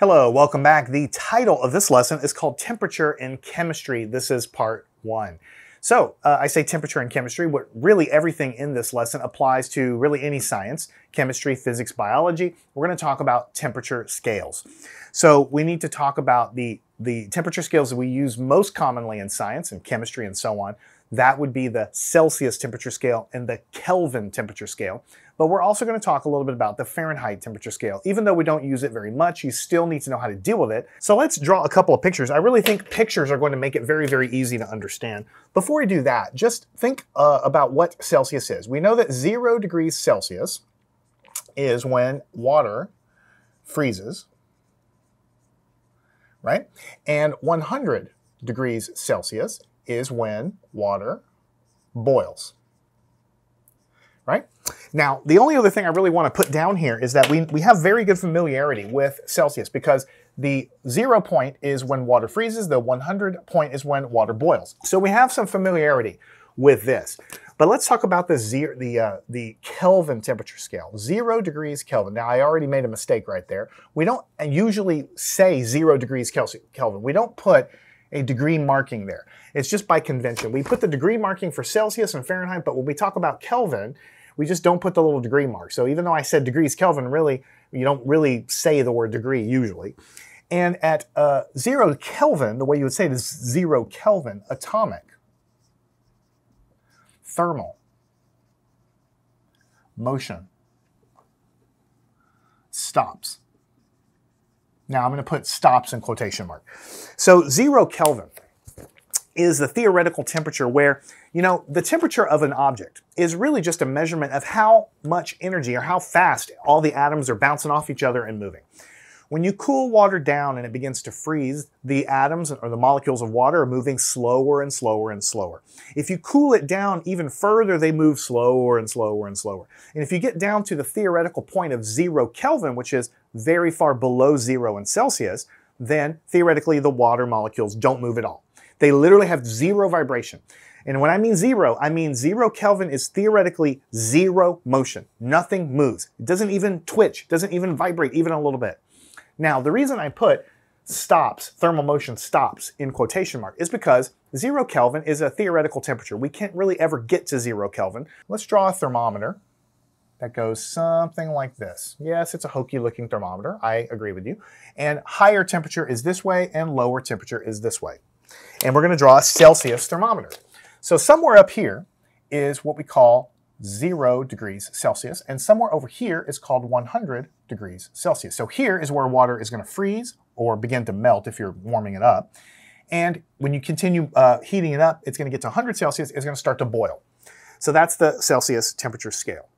Hello, welcome back. The title of this lesson is called Temperature in Chemistry. This is part one. So uh, I say temperature in chemistry, but really everything in this lesson applies to really any science, chemistry, physics, biology. We're going to talk about temperature scales. So we need to talk about the, the temperature scales that we use most commonly in science and chemistry and so on. That would be the Celsius temperature scale and the Kelvin temperature scale. But we're also going to talk a little bit about the Fahrenheit temperature scale. Even though we don't use it very much, you still need to know how to deal with it. So let's draw a couple of pictures. I really think pictures are going to make it very, very easy to understand. Before we do that, just think uh, about what Celsius is. We know that zero degrees Celsius is when water freezes, right? And 100 degrees Celsius is when water boils. Now, the only other thing I really want to put down here is that we, we have very good familiarity with Celsius because the zero point is when water freezes, the 100 point is when water boils. So we have some familiarity with this. But let's talk about the zero, the uh, the Kelvin temperature scale. Zero degrees Kelvin. Now I already made a mistake right there. We don't usually say zero degrees Kelvin. We don't put a degree marking there. It's just by convention. We put the degree marking for Celsius and Fahrenheit, but when we talk about Kelvin, we just don't put the little degree mark. So even though I said degrees Kelvin, really, you don't really say the word degree usually. And at uh, zero Kelvin, the way you would say it is zero Kelvin, atomic, thermal, motion, stops. Now I'm going to put stops in quotation mark. So zero Kelvin is the theoretical temperature where, you know, the temperature of an object is really just a measurement of how much energy or how fast all the atoms are bouncing off each other and moving. When you cool water down and it begins to freeze, the atoms or the molecules of water are moving slower and slower and slower. If you cool it down even further, they move slower and slower and slower. And if you get down to the theoretical point of zero Kelvin, which is very far below zero in Celsius, then theoretically the water molecules don't move at all. They literally have zero vibration. And when I mean zero, I mean zero Kelvin is theoretically zero motion. Nothing moves. It doesn't even twitch, doesn't even vibrate even a little bit. Now, the reason I put stops, thermal motion stops in quotation mark is because zero Kelvin is a theoretical temperature. We can't really ever get to zero Kelvin. Let's draw a thermometer that goes something like this. Yes, it's a hokey looking thermometer. I agree with you. And higher temperature is this way and lower temperature is this way. And we're going to draw a Celsius thermometer. So somewhere up here is what we call zero degrees Celsius, and somewhere over here is called 100 degrees Celsius. So here is where water is going to freeze or begin to melt if you're warming it up. And when you continue uh, heating it up, it's going to get to 100 Celsius, it's going to start to boil. So that's the Celsius temperature scale.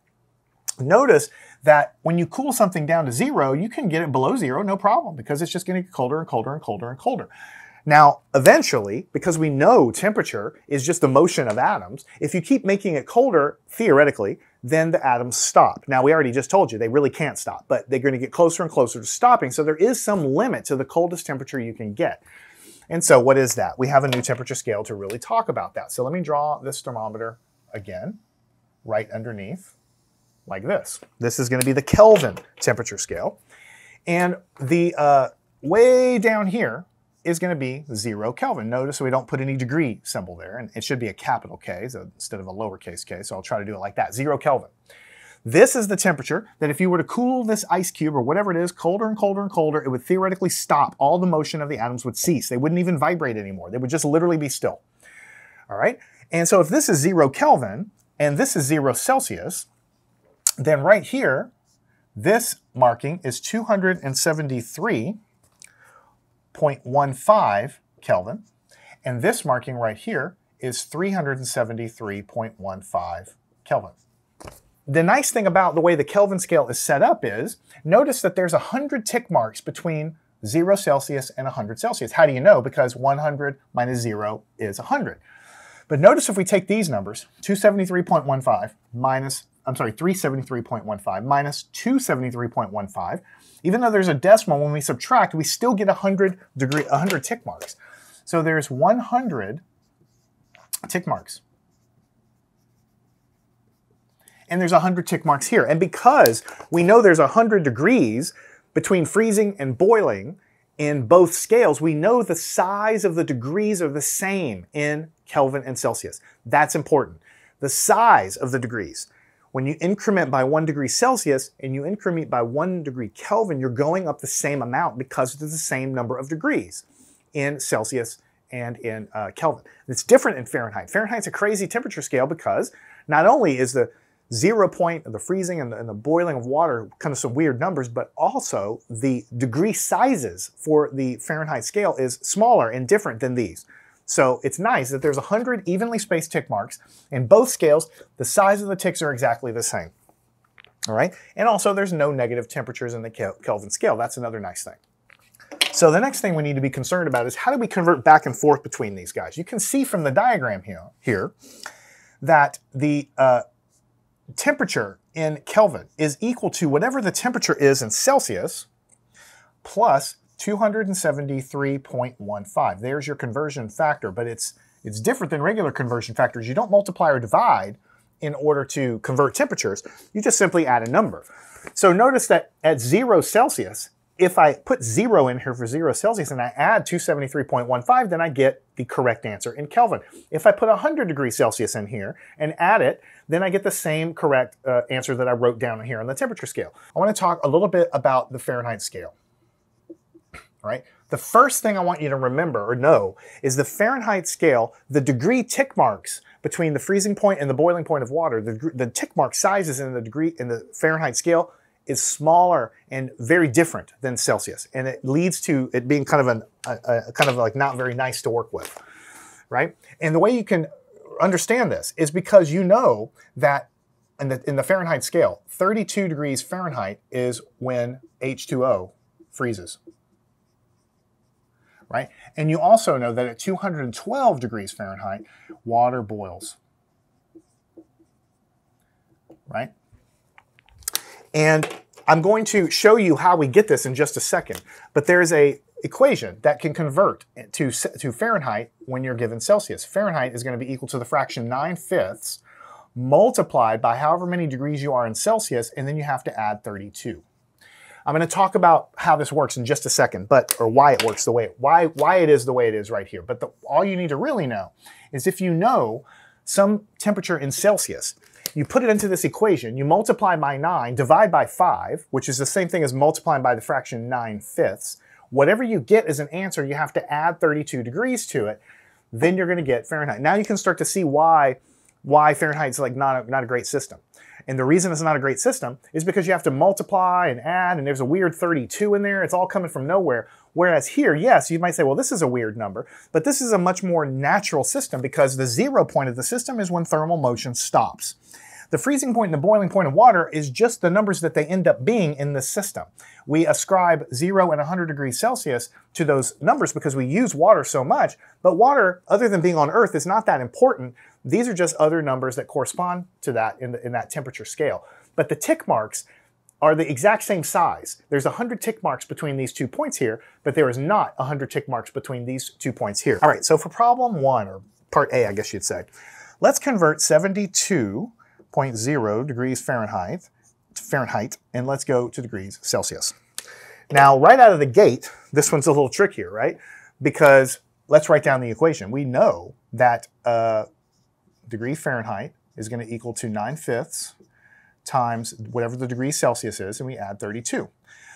Notice that when you cool something down to zero, you can get it below zero, no problem, because it's just going to get colder and colder and colder and colder. Now, eventually, because we know temperature is just the motion of atoms, if you keep making it colder, theoretically, then the atoms stop. Now, we already just told you they really can't stop, but they're going to get closer and closer to stopping. So there is some limit to the coldest temperature you can get. And so what is that? We have a new temperature scale to really talk about that. So let me draw this thermometer again, right underneath, like this. This is going to be the Kelvin temperature scale. And the uh, way down here, is going to be zero Kelvin. Notice we don't put any degree symbol there, and it should be a capital K so instead of a lowercase k, so I'll try to do it like that, zero Kelvin. This is the temperature that if you were to cool this ice cube or whatever it is, colder and colder and colder, it would theoretically stop. All the motion of the atoms would cease. They wouldn't even vibrate anymore. They would just literally be still. All right? And so if this is zero Kelvin and this is zero Celsius, then right here, this marking is 273 0.15 Kelvin. And this marking right here is 373.15 Kelvin. The nice thing about the way the Kelvin scale is set up is, notice that there's 100 tick marks between 0 Celsius and 100 Celsius. How do you know? Because 100 minus 0 is 100. But notice if we take these numbers, 273.15 minus, I'm sorry, 373.15 minus 273.15, even though there's a decimal, when we subtract, we still get 100 degree, 100 tick marks. So there's 100 tick marks. And there's 100 tick marks here. And because we know there's 100 degrees, between freezing and boiling in both scales, we know the size of the degrees are the same in Kelvin and Celsius. That's important. The size of the degrees. When you increment by one degree Celsius and you increment by one degree Kelvin, you're going up the same amount because it's the same number of degrees in Celsius and in uh, Kelvin. It's different in Fahrenheit. Fahrenheit's a crazy temperature scale because not only is the zero point of the freezing and the, and the, boiling of water kind of some weird numbers, but also the degree sizes for the Fahrenheit scale is smaller and different than these. So it's nice that there's 100 evenly spaced tick marks in both scales. The size of the ticks are exactly the same. All right, and also there's no negative temperatures in the Kelvin scale. That's another nice thing. So the next thing we need to be concerned about is how do we convert back and forth between these guys? You can see from the diagram here, here that the uh, temperature in Kelvin is equal to whatever the temperature is in Celsius plus 273.15. There's your conversion factor, but it's, it's different than regular conversion factors. You don't multiply or divide in order to convert temperatures. You just simply add a number. So notice that at zero Celsius, if I put zero in here for zero Celsius and I add 273.15, then I get the correct answer in Kelvin. If I put 100 degrees Celsius in here and add it, then I get the same correct uh, answer that I wrote down here on the temperature scale. I want to talk a little bit about the Fahrenheit scale right? The first thing I want you to remember or know is the Fahrenheit scale, the degree tick marks between the freezing point and the boiling point of water, the, the tick mark sizes in the degree in the Fahrenheit scale is smaller and very different than Celsius. And it leads to it being kind of an, a, a kind of like not very nice to work with, right? And the way you can understand this is because you know that in the, in the Fahrenheit scale, 32 degrees Fahrenheit is when H2O freezes right? And you also know that at 212 degrees Fahrenheit, water boils, right? And I'm going to show you how we get this in just a second, but there's a equation that can convert to, to Fahrenheit when you're given Celsius. Fahrenheit is going to be equal to the fraction 9 fifths multiplied by however many degrees you are in Celsius, and then you have to add 32. I'm going to talk about how this works in just a second, but or why it works the way why why it is the way it is right here. But the, all you need to really know is if you know some temperature in Celsius, you put it into this equation, you multiply by 9, divide by 5, which is the same thing as multiplying by the fraction 9 fifths. Whatever you get as an answer, you have to add 32 degrees to it. Then you're going to get Fahrenheit. Now you can start to see why why Fahrenheit is like not a, not a great system. And the reason it's not a great system is because you have to multiply and add, and there's a weird 32 in there. It's all coming from nowhere. Whereas here, yes, you might say, well, this is a weird number, but this is a much more natural system because the zero point of the system is when thermal motion stops. The freezing point and the boiling point of water is just the numbers that they end up being in the system. We ascribe 0 and 100 degrees Celsius to those numbers because we use water so much, but water, other than being on Earth, is not that important these are just other numbers that correspond to that in, the, in that temperature scale. But the tick marks are the exact same size. There's 100 tick marks between these two points here, but there is not 100 tick marks between these two points here. All right, so for problem one, or part A, I guess you'd say, let's convert 72.0 degrees Fahrenheit to Fahrenheit, and let's go to degrees Celsius. Now, right out of the gate, this one's a little trickier, right? Because let's write down the equation. We know that uh, degree Fahrenheit is going to equal to 9 fifths times whatever the degree Celsius is, and we add 32.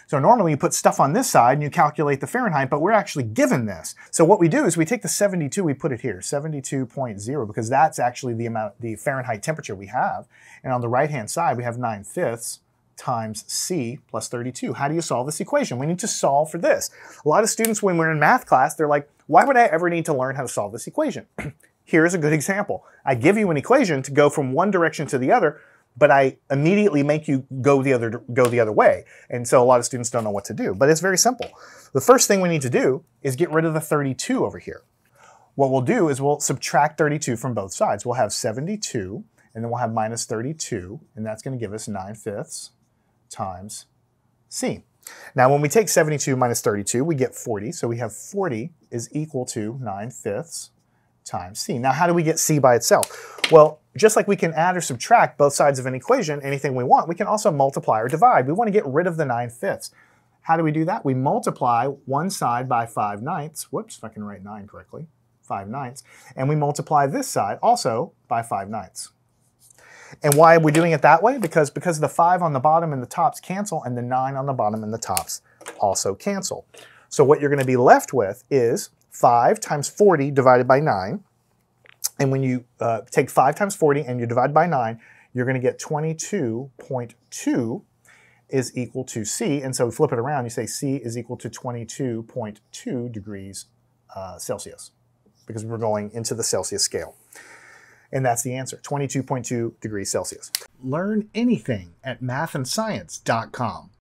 So normally you put stuff on this side and you calculate the Fahrenheit, but we're actually given this. So what we do is we take the 72, we put it here, 72.0, because that's actually the amount, the Fahrenheit temperature we have. And on the right-hand side, we have 9 fifths times C plus 32. How do you solve this equation? We need to solve for this. A lot of students, when we're in math class, they're like, why would I ever need to learn how to solve this equation? Here's a good example. I give you an equation to go from one direction to the other, but I immediately make you go the other go the other way. And so a lot of students don't know what to do. But it's very simple. The first thing we need to do is get rid of the 32 over here. What we'll do is we'll subtract 32 from both sides. We'll have 72, and then we'll have minus 32, and that's going to give us 9 fifths times C. Now, when we take 72 minus 32, we get 40. So we have 40 is equal to 9 fifths times c. Now, how do we get c by itself? Well, just like we can add or subtract both sides of an equation, anything we want, we can also multiply or divide. We want to get rid of the 9 fifths. How do we do that? We multiply one side by 5 ninths. Whoops, if I can write 9 correctly. 5 ninths. And we multiply this side also by 5 ninths. And why are we doing it that way? Because, because the 5 on the bottom and the tops cancel, and the 9 on the bottom and the tops also cancel. So what you're going to be left with is 5 times 40 divided by 9. And when you uh, take 5 times 40 and you divide by 9, you're going to get 22.2 is equal to C. And so we flip it around, you say C is equal to 22.2 degrees uh, Celsius because we're going into the Celsius scale. And that's the answer, 22.2 degrees Celsius. Learn anything at mathandscience.com.